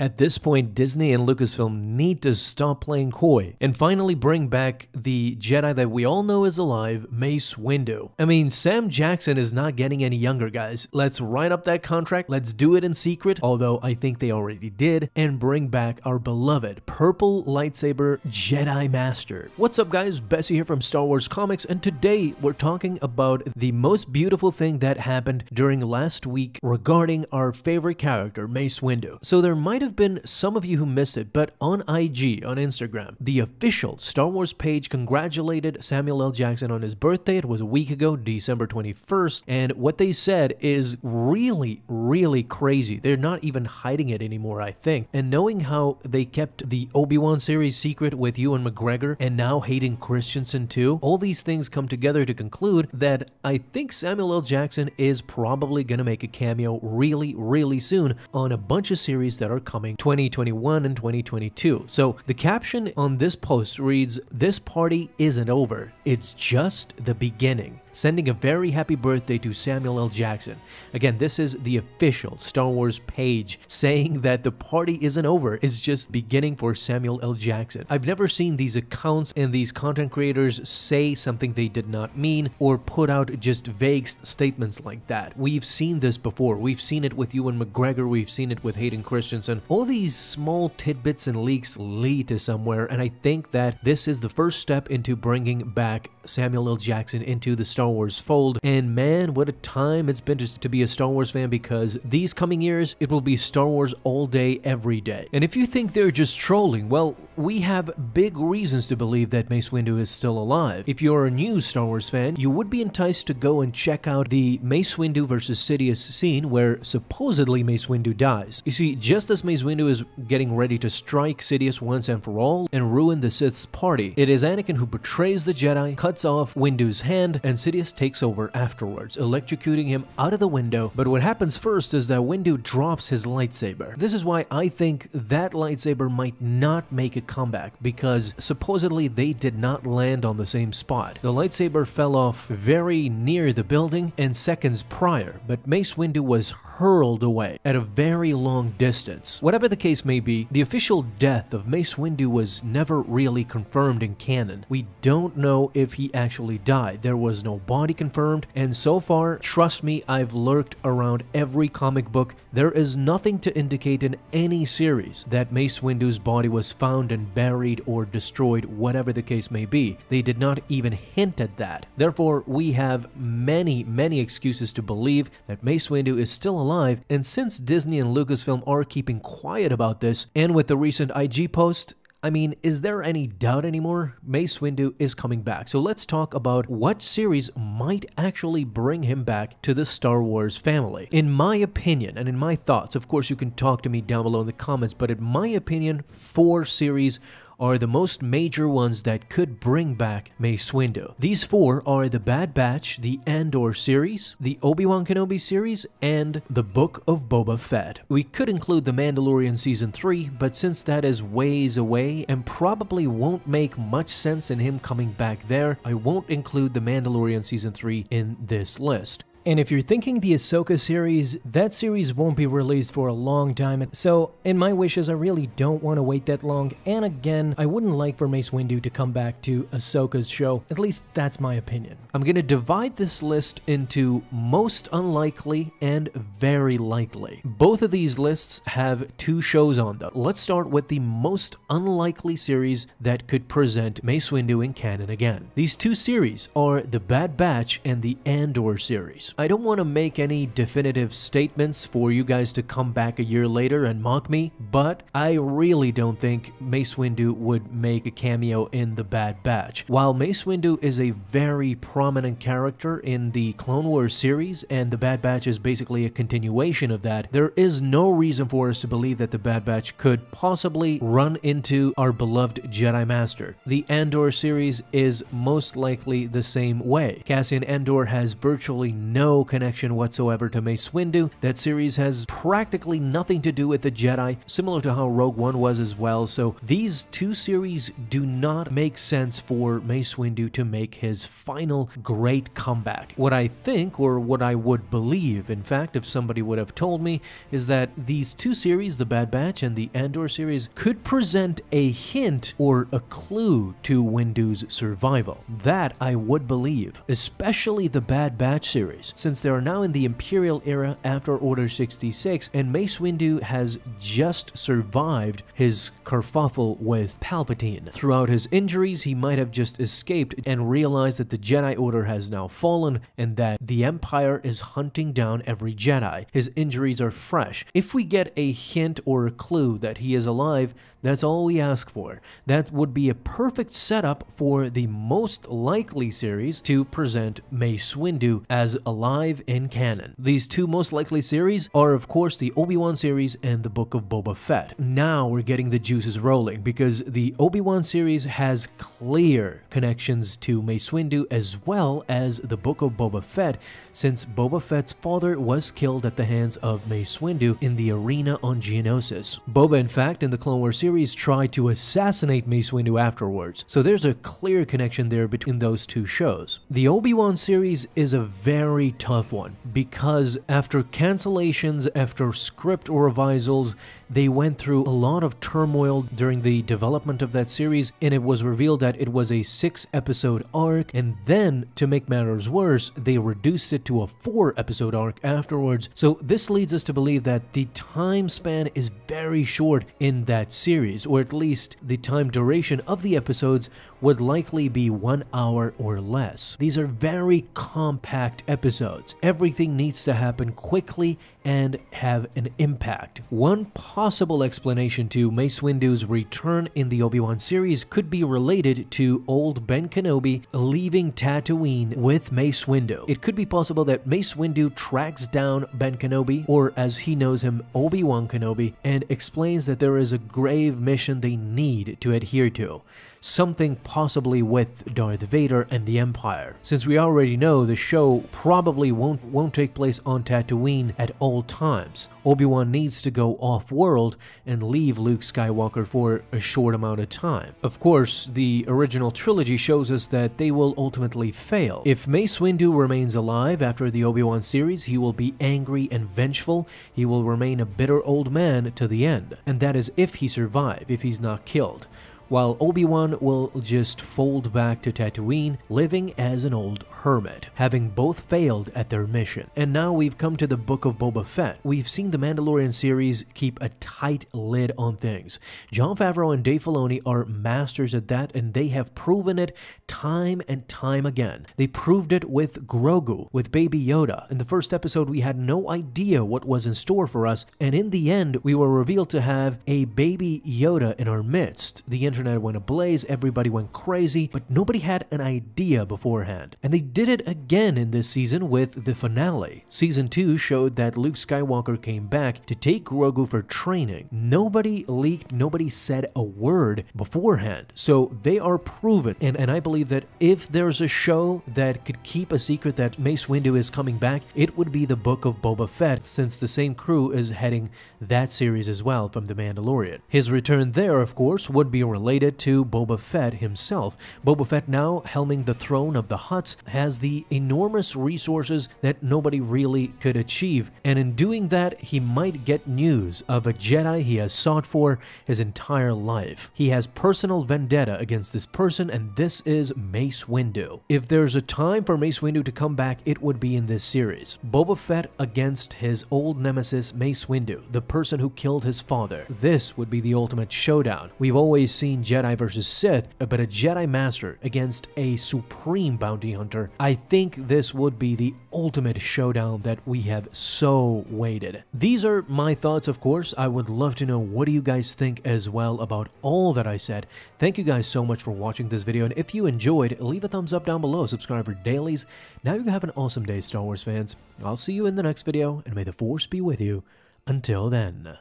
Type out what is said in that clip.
At this point, Disney and Lucasfilm need to stop playing coy and finally bring back the Jedi that we all know is alive, Mace Windu. I mean, Sam Jackson is not getting any younger, guys. Let's write up that contract, let's do it in secret, although I think they already did, and bring back our beloved purple lightsaber Jedi Master. What's up, guys? BessY here from Star Wars Comics, and today we're talking about the most beautiful thing that happened during last week regarding our favorite character, Mace Windu. So there might have been some of you who missed it, but on IG, on Instagram, the official Star Wars page congratulated Samuel L. Jackson on his birthday. It was a week ago, December 21st, and what they said is really, really crazy. They're not even hiding it anymore, I think. And knowing how they kept the Obi-Wan series secret with Ewan McGregor and now Hayden Christensen too, all these things come together to conclude that I think Samuel L. Jackson is probably going to make a cameo really, really soon on a bunch of series that are coming 2021 and 2022. So the caption on this post reads, This party isn't over, it's just the beginning sending a very happy birthday to Samuel L. Jackson. Again, this is the official Star Wars page saying that the party isn't over, it's just beginning for Samuel L. Jackson. I've never seen these accounts and these content creators say something they did not mean or put out just vague statements like that. We've seen this before. We've seen it with Ewan McGregor, we've seen it with Hayden Christensen. All these small tidbits and leaks lead to somewhere, and I think that this is the first step into bringing back Samuel L. Jackson into the Star Wars fold. And man, what a time it's been just to be a Star Wars fan because these coming years, it will be Star Wars all day, every day. And if you think they're just trolling, well, we have big reasons to believe that Mace Windu is still alive. If you're a new Star Wars fan, you would be enticed to go and check out the Mace Windu versus Sidious scene where supposedly Mace Windu dies. You see, just as Mace Windu is getting ready to strike Sidious once and for all and ruin the Sith's party, it is Anakin who betrays the Jedi, cuts off Windu's hand, and Sidious takes over afterwards, electrocuting him out of the window. But what happens first is that Windu drops his lightsaber. This is why I think that lightsaber might not make a comeback, because supposedly they did not land on the same spot. The lightsaber fell off very near the building and seconds prior, but Mace Windu was hurled away at a very long distance. Whatever the case may be, the official death of Mace Windu was never really confirmed in canon. We don't know if he actually died. There was no body confirmed, and so far, trust me, I've lurked around every comic book. There is nothing to indicate in any series that Mace Windu's body was found and buried or destroyed, whatever the case may be. They did not even hint at that. Therefore, we have many, many excuses to believe that Mace Windu is still alive, and since Disney and Lucasfilm are keeping quiet about this, and with the recent IG post, I mean, is there any doubt anymore? Mace Windu is coming back. So let's talk about what series might actually bring him back to the Star Wars family. In my opinion, and in my thoughts, of course you can talk to me down below in the comments, but in my opinion, four series are the most major ones that could bring back Mace Windu. These four are The Bad Batch, the Andor series, the Obi-Wan Kenobi series, and The Book of Boba Fett. We could include The Mandalorian Season 3, but since that is ways away and probably won't make much sense in him coming back there, I won't include The Mandalorian Season 3 in this list. And if you're thinking the Ahsoka series, that series won't be released for a long time, so in my wishes, I really don't want to wait that long, and again, I wouldn't like for Mace Windu to come back to Ahsoka's show, at least that's my opinion. I'm gonna divide this list into most unlikely and very likely. Both of these lists have two shows on them. Let's start with the most unlikely series that could present Mace Windu in canon again. These two series are The Bad Batch and the Andor series. I don't want to make any definitive statements for you guys to come back a year later and mock me, but I really don't think Mace Windu would make a cameo in The Bad Batch. While Mace Windu is a very prominent character in the Clone Wars series, and The Bad Batch is basically a continuation of that, there is no reason for us to believe that The Bad Batch could possibly run into our beloved Jedi Master. The Andor series is most likely the same way. Cassian Andor has virtually no no connection whatsoever to Mace Windu. That series has practically nothing to do with the Jedi, similar to how Rogue One was as well. So these two series do not make sense for Mace Windu to make his final great comeback. What I think, or what I would believe, in fact, if somebody would have told me, is that these two series, the Bad Batch and the Andor series, could present a hint or a clue to Windu's survival. That I would believe, especially the Bad Batch series, since they are now in the Imperial era after Order 66, and Mace Windu has just survived his kerfuffle with Palpatine. Throughout his injuries, he might have just escaped and realized that the Jedi Order has now fallen and that the Empire is hunting down every Jedi. His injuries are fresh. If we get a hint or a clue that he is alive, that's all we ask for. That would be a perfect setup for the most likely series to present Mace Windu as alive in canon. These two most likely series are, of course, the Obi-Wan series and the Book of Boba Fett. Now we're getting the juices rolling because the Obi-Wan series has clear connections to Mace Windu as well as the Book of Boba Fett, since Boba Fett's father was killed at the hands of Mace Windu in the arena on Geonosis. Boba, in fact, in the Clone Wars series tried to assassinate Mace Windu afterwards, so there's a clear connection there between those two shows. The Obi-Wan series is a very tough one because after cancellations, after script or revisals, they went through a lot of turmoil during the development of that series, and it was revealed that it was a six episode arc, and then, to make matters worse, they reduced it to a four episode arc afterwards. So, this leads us to believe that the time span is very short in that series, or at least the time duration of the episodes would likely be one hour or less. These are very compact episodes. Everything needs to happen quickly and have an impact. One possible explanation to Mace Windu's return in the Obi-Wan series could be related to old Ben Kenobi leaving Tatooine with Mace Windu. It could be possible that Mace Windu tracks down Ben Kenobi, or as he knows him, Obi-Wan Kenobi, and explains that there is a grave mission they need to adhere to something possibly with Darth Vader and the Empire. Since we already know the show probably won't won't take place on Tatooine at all times, Obi-Wan needs to go off-world and leave Luke Skywalker for a short amount of time. Of course, the original trilogy shows us that they will ultimately fail. If Mace Windu remains alive after the Obi-Wan series, he will be angry and vengeful. He will remain a bitter old man to the end. And that is if he survive, if he's not killed while Obi-Wan will just fold back to Tatooine, living as an old hermit, having both failed at their mission. And now we've come to the Book of Boba Fett. We've seen the Mandalorian series keep a tight lid on things. Jon Favreau and Dave Filoni are masters at that, and they have proven it time and time again. They proved it with Grogu, with Baby Yoda. In the first episode, we had no idea what was in store for us, and in the end, we were revealed to have a Baby Yoda in our midst. The internet went ablaze, everybody went crazy, but nobody had an idea beforehand. And they did it again in this season with the finale. Season 2 showed that Luke Skywalker came back to take Grogu for training. Nobody leaked, nobody said a word beforehand. So they are proven. And, and I believe that if there's a show that could keep a secret that Mace Windu is coming back, it would be the Book of Boba Fett, since the same crew is heading that series as well from The Mandalorian. His return there, of course, would be related to Boba Fett himself. Boba Fett now helming the throne of the Hutts has the enormous resources that nobody really could achieve, and in doing that, he might get news of a Jedi he has sought for his entire life. He has personal vendetta against this person, and this is Mace Windu. If there's a time for Mace Windu to come back, it would be in this series. Boba Fett against his old nemesis Mace Windu, the person who killed his father. This would be the ultimate showdown. We've always seen Jedi versus Sith, but a Jedi Master against a supreme bounty hunter. I think this would be the ultimate showdown that we have so waited. These are my thoughts, of course. I would love to know what do you guys think as well about all that I said. Thank you guys so much for watching this video, and if you enjoyed, leave a thumbs up down below, subscribe for dailies. Now you have an awesome day, Star Wars fans. I'll see you in the next video, and may the Force be with you. Until then.